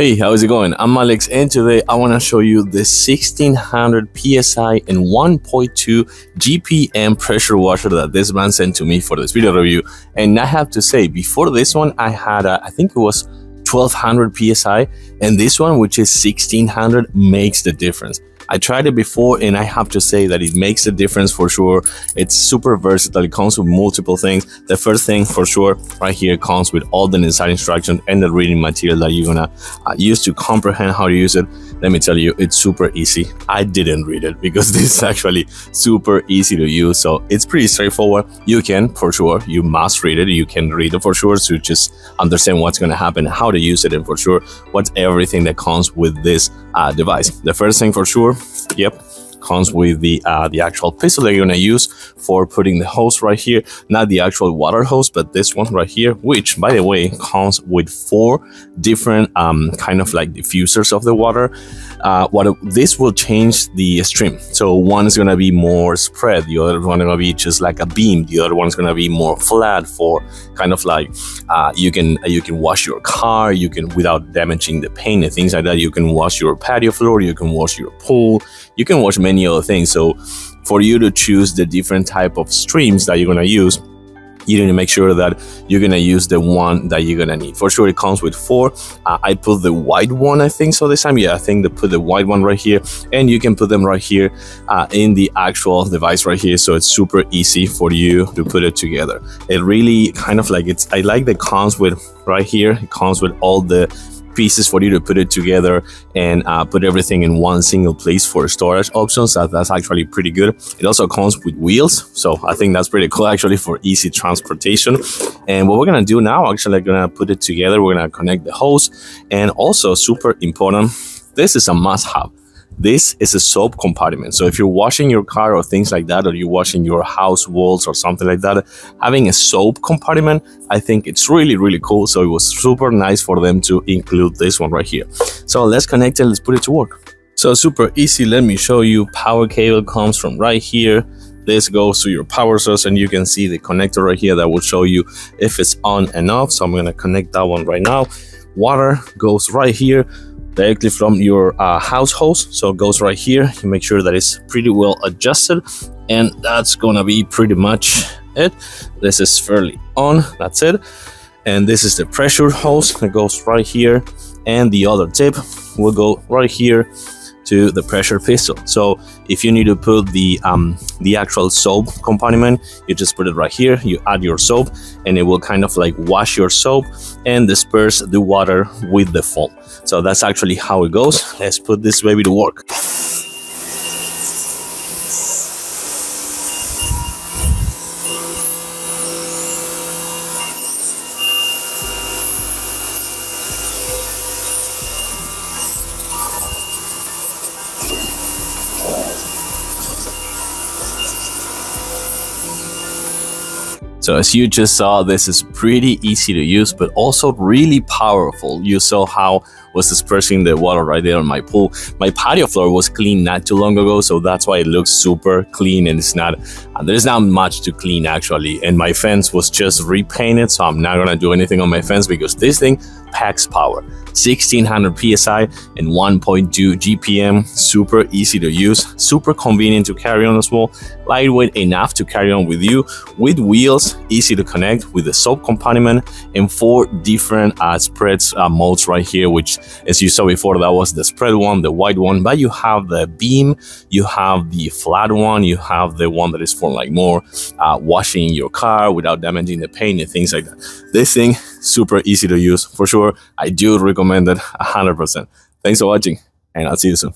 Hey, how's it going? I'm Alex and today I want to show you the 1600 PSI and 1.2 GPM pressure washer that this man sent to me for this video review. And I have to say, before this one, I had, a, I think it was 1200 PSI and this one, which is 1600 makes the difference. I tried it before and I have to say that it makes a difference for sure. It's super versatile. It comes with multiple things. The first thing for sure right here comes with all the necessary instructions and the reading material that you're gonna uh, use to comprehend how to use it. Let me tell you, it's super easy. I didn't read it because this is actually super easy to use. So it's pretty straightforward. You can for sure, you must read it. You can read it for sure to just understand what's gonna happen, how to use it, and for sure what's everything that comes with this uh, device. The first thing for sure Yep, comes with the uh, the actual pistol that you're gonna use for putting the hose right here. Not the actual water hose but this one right here which by the way comes with four different um, kind of like diffusers of the water uh, what this will change the stream so one is gonna be more spread the other one gonna be just like a beam the other one's gonna be more flat for kind of like uh, you can you can wash your car you can without damaging the paint and things like that you can wash your patio floor you can wash your pool you can wash many other things. So for you to choose the different type of streams that you're going to use, you need to make sure that you're to use the one that you're to need. For sure, it comes with four. Uh, I put the white one, I think so this time. Yeah, I think they put the white one right here. And you can put them right here uh, in the actual device right here. So it's super easy for you to put it together. It really kind of like it's, I like the comes with right here. It comes with all the pieces for you to put it together and uh, put everything in one single place for storage options. That, that's actually pretty good. It also comes with wheels. So I think that's pretty cool actually for easy transportation. And what we're to do now, actually, to put it together. We're to connect the hose and also super important. This is a must have this is a soap compartment. So if you're washing your car or things like that, or you're washing your house walls or something like that, having a soap compartment, I think it's really, really cool. So it was super nice for them to include this one right here. So let's connect it, let's put it to work. So super easy, let me show you. Power cable comes from right here. This goes to your power source and you can see the connector right here that will show you if it's on and off. So I'm gonna connect that one right now. Water goes right here directly from your uh, house hose. So it goes right here. You make sure that it's pretty well adjusted and that's gonna be pretty much it. This is fairly on, that's it. And this is the pressure hose that goes right here. And the other tip will go right here to the pressure pistol. So if you need to put the um, the actual soap compartment, you just put it right here. You add your soap, and it will kind of like wash your soap and disperse the water with the foam. So that's actually how it goes. Let's put this baby to work. So as you just saw, this is pretty easy to use, but also really powerful. You saw how was dispersing the water right there on my pool. My patio floor was clean not too long ago, so that's why it looks super clean and it's not, uh, there's not much to clean actually. And my fence was just repainted, so I'm not gonna do anything on my fence because this thing packs power. 1600 psi and 1.2 GPM, super easy to use, super convenient to carry on as well, lightweight enough to carry on with you, with wheels, easy to connect with the soap compartment, and four different uh, spreads uh, modes right here, which as you saw before, that was the spread one, the white one, but you have the beam, you have the flat one, you have the one that is for like more uh, washing your car without damaging the paint and things like that. This thing, super easy to use for sure. I do recommend it 100%. Thanks for watching and I'll see you soon.